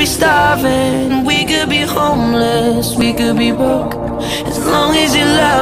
be starving. We could be homeless, we could be broke. As long as you love